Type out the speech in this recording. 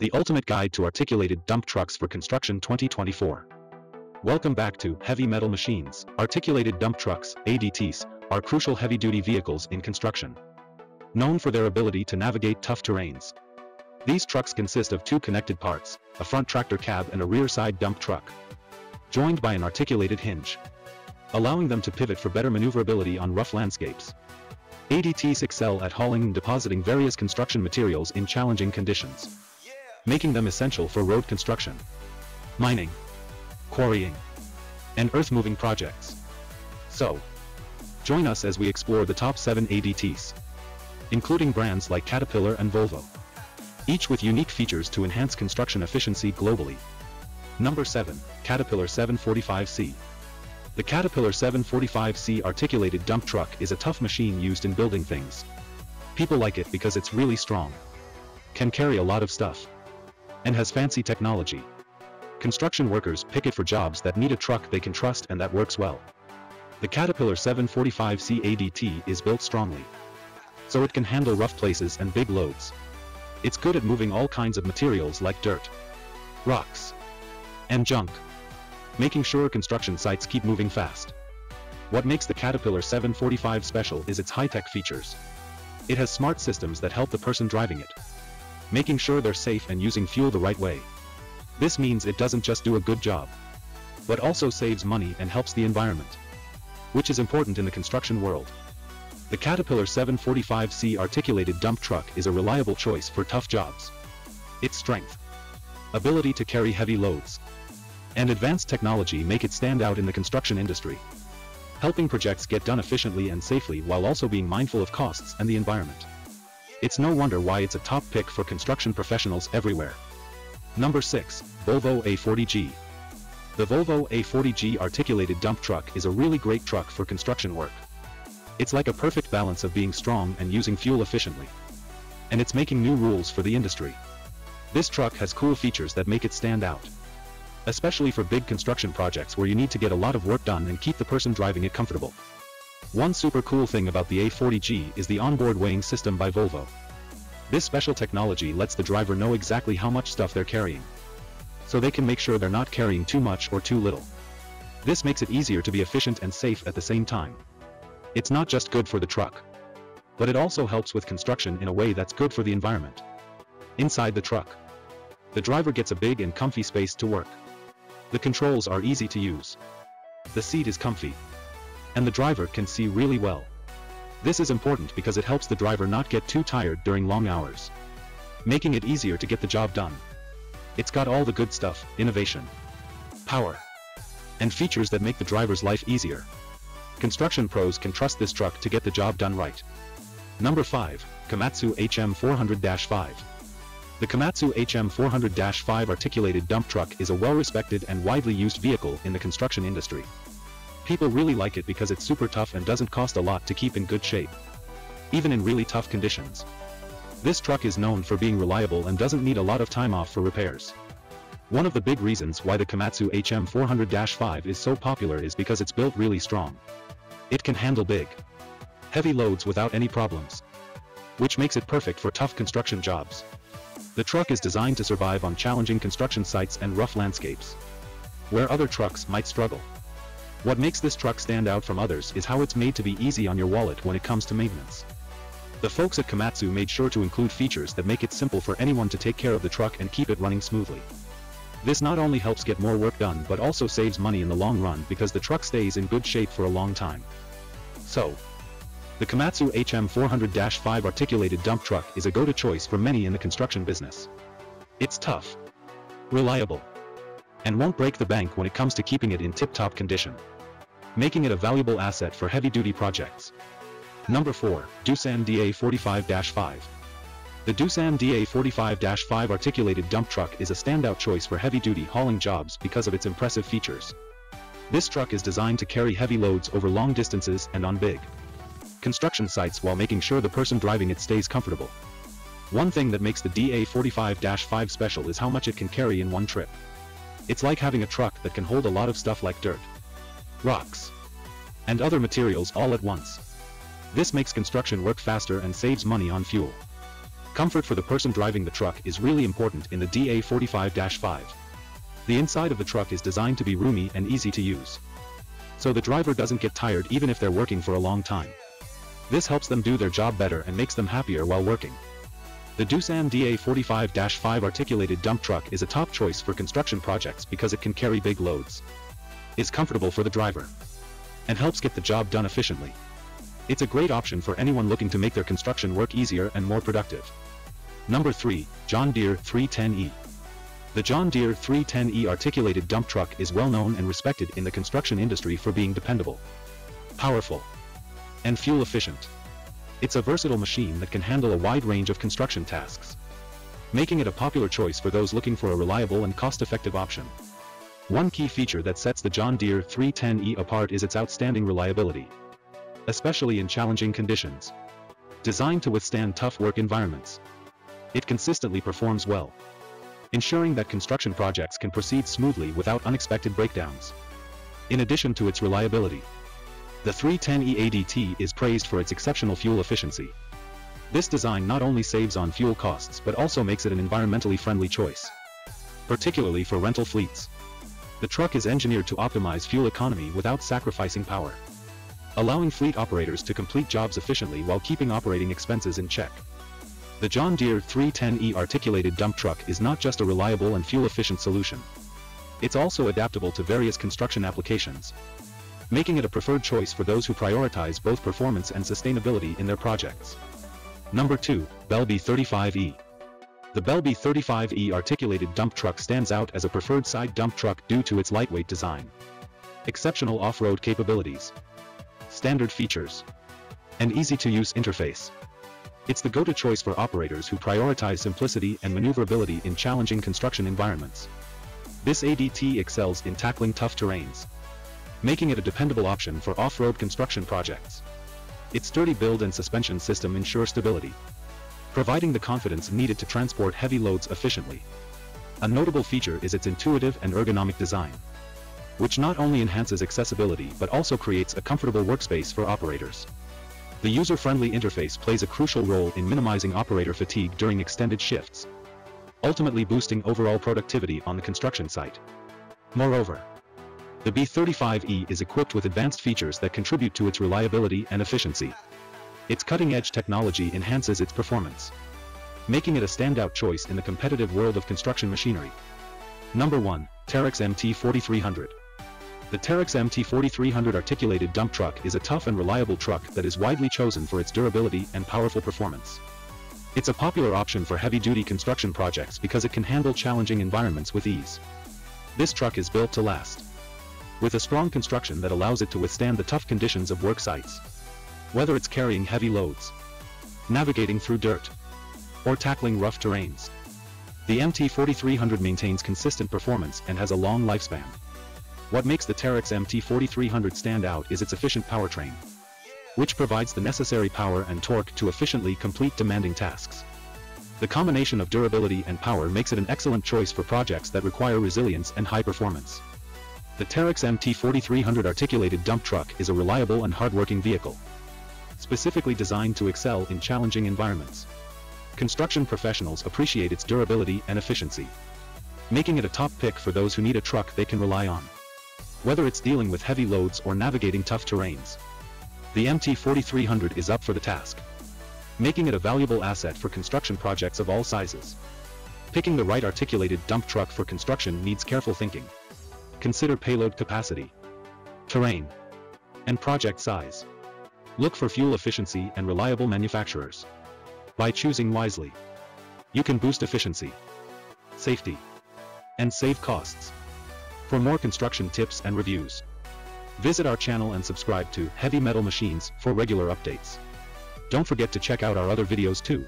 the ultimate guide to articulated dump trucks for construction 2024. Welcome back to Heavy Metal Machines. Articulated dump trucks, ADTs, are crucial heavy-duty vehicles in construction. Known for their ability to navigate tough terrains. These trucks consist of two connected parts, a front tractor cab and a rear side dump truck. Joined by an articulated hinge. Allowing them to pivot for better maneuverability on rough landscapes. ADTs excel at hauling and depositing various construction materials in challenging conditions. Making them essential for road construction. Mining quarrying, and earth-moving projects. So, join us as we explore the top 7 ADTs, including brands like Caterpillar and Volvo, each with unique features to enhance construction efficiency globally. Number 7, Caterpillar 745C. The Caterpillar 745C articulated dump truck is a tough machine used in building things. People like it because it's really strong, can carry a lot of stuff, and has fancy technology. Construction workers pick it for jobs that need a truck they can trust and that works well. The Caterpillar 745C ADT is built strongly. So it can handle rough places and big loads. It's good at moving all kinds of materials like dirt, rocks, and junk. Making sure construction sites keep moving fast. What makes the Caterpillar 745 special is its high-tech features. It has smart systems that help the person driving it. Making sure they're safe and using fuel the right way. This means it doesn't just do a good job, but also saves money and helps the environment, which is important in the construction world. The Caterpillar 745C articulated dump truck is a reliable choice for tough jobs. Its strength, ability to carry heavy loads, and advanced technology make it stand out in the construction industry, helping projects get done efficiently and safely while also being mindful of costs and the environment. It's no wonder why it's a top pick for construction professionals everywhere. Number 6. Volvo A40G. The Volvo A40G articulated dump truck is a really great truck for construction work. It's like a perfect balance of being strong and using fuel efficiently. And it's making new rules for the industry. This truck has cool features that make it stand out. Especially for big construction projects where you need to get a lot of work done and keep the person driving it comfortable. One super cool thing about the A40G is the onboard weighing system by Volvo. This special technology lets the driver know exactly how much stuff they're carrying. So they can make sure they're not carrying too much or too little. This makes it easier to be efficient and safe at the same time. It's not just good for the truck. But it also helps with construction in a way that's good for the environment. Inside the truck. The driver gets a big and comfy space to work. The controls are easy to use. The seat is comfy. And the driver can see really well. This is important because it helps the driver not get too tired during long hours. Making it easier to get the job done. It's got all the good stuff, innovation, power, and features that make the driver's life easier. Construction pros can trust this truck to get the job done right. Number 5, Komatsu HM400-5. The Komatsu HM400-5 articulated dump truck is a well-respected and widely used vehicle in the construction industry. People really like it because it's super tough and doesn't cost a lot to keep in good shape. Even in really tough conditions. This truck is known for being reliable and doesn't need a lot of time off for repairs. One of the big reasons why the Komatsu HM400-5 is so popular is because it's built really strong. It can handle big, heavy loads without any problems. Which makes it perfect for tough construction jobs. The truck is designed to survive on challenging construction sites and rough landscapes. Where other trucks might struggle. What makes this truck stand out from others is how it's made to be easy on your wallet when it comes to maintenance. The folks at Komatsu made sure to include features that make it simple for anyone to take care of the truck and keep it running smoothly. This not only helps get more work done but also saves money in the long run because the truck stays in good shape for a long time. So, the Komatsu HM400-5 articulated dump truck is a go-to choice for many in the construction business. It's tough, reliable, and won't break the bank when it comes to keeping it in tip-top condition. Making it a valuable asset for heavy-duty projects. Number 4, Doosan DA45-5. The Doosan DA45-5 articulated dump truck is a standout choice for heavy-duty hauling jobs because of its impressive features. This truck is designed to carry heavy loads over long distances and on big construction sites while making sure the person driving it stays comfortable. One thing that makes the DA45-5 special is how much it can carry in one trip. It's like having a truck that can hold a lot of stuff like dirt, rocks, and other materials all at once. This makes construction work faster and saves money on fuel. Comfort for the person driving the truck is really important in the DA45-5. The inside of the truck is designed to be roomy and easy to use. So the driver doesn't get tired even if they're working for a long time. This helps them do their job better and makes them happier while working. The Doosan DA45-5 articulated dump truck is a top choice for construction projects because it can carry big loads. Is comfortable for the driver. And helps get the job done efficiently. It's a great option for anyone looking to make their construction work easier and more productive. Number 3, John Deere 310E. The John Deere 310E articulated dump truck is well known and respected in the construction industry for being dependable, powerful, and fuel efficient. It's a versatile machine that can handle a wide range of construction tasks, making it a popular choice for those looking for a reliable and cost-effective option. One key feature that sets the John Deere 310E apart is its outstanding reliability especially in challenging conditions. Designed to withstand tough work environments. It consistently performs well, ensuring that construction projects can proceed smoothly without unexpected breakdowns. In addition to its reliability, the 310E ADT is praised for its exceptional fuel efficiency. This design not only saves on fuel costs but also makes it an environmentally friendly choice. Particularly for rental fleets. The truck is engineered to optimize fuel economy without sacrificing power allowing fleet operators to complete jobs efficiently while keeping operating expenses in check. The John Deere 310E articulated dump truck is not just a reliable and fuel-efficient solution. It's also adaptable to various construction applications, making it a preferred choice for those who prioritize both performance and sustainability in their projects. Number 2, Bell B35E. The Bell B35E articulated dump truck stands out as a preferred side dump truck due to its lightweight design, exceptional off-road capabilities, standard features, and easy-to-use interface. It's the go-to choice for operators who prioritize simplicity and maneuverability in challenging construction environments. This ADT excels in tackling tough terrains, making it a dependable option for off-road construction projects. Its sturdy build and suspension system ensure stability, providing the confidence needed to transport heavy loads efficiently. A notable feature is its intuitive and ergonomic design which not only enhances accessibility but also creates a comfortable workspace for operators. The user-friendly interface plays a crucial role in minimizing operator fatigue during extended shifts, ultimately boosting overall productivity on the construction site. Moreover, the B35E is equipped with advanced features that contribute to its reliability and efficiency. Its cutting-edge technology enhances its performance, making it a standout choice in the competitive world of construction machinery. Number 1, Terex MT4300. The Terex MT4300 articulated dump truck is a tough and reliable truck that is widely chosen for its durability and powerful performance. It's a popular option for heavy-duty construction projects because it can handle challenging environments with ease. This truck is built to last. With a strong construction that allows it to withstand the tough conditions of work sites. Whether it's carrying heavy loads, navigating through dirt, or tackling rough terrains. The MT4300 maintains consistent performance and has a long lifespan. What makes the Terex MT4300 stand out is its efficient powertrain, which provides the necessary power and torque to efficiently complete demanding tasks. The combination of durability and power makes it an excellent choice for projects that require resilience and high performance. The Terex MT4300 articulated dump truck is a reliable and hardworking vehicle, specifically designed to excel in challenging environments. Construction professionals appreciate its durability and efficiency, making it a top pick for those who need a truck they can rely on whether it's dealing with heavy loads or navigating tough terrains. The MT4300 is up for the task, making it a valuable asset for construction projects of all sizes. Picking the right articulated dump truck for construction needs careful thinking. Consider payload capacity, terrain, and project size. Look for fuel efficiency and reliable manufacturers. By choosing wisely, you can boost efficiency, safety, and save costs. For more construction tips and reviews, visit our channel and subscribe to Heavy Metal Machines for regular updates. Don't forget to check out our other videos too.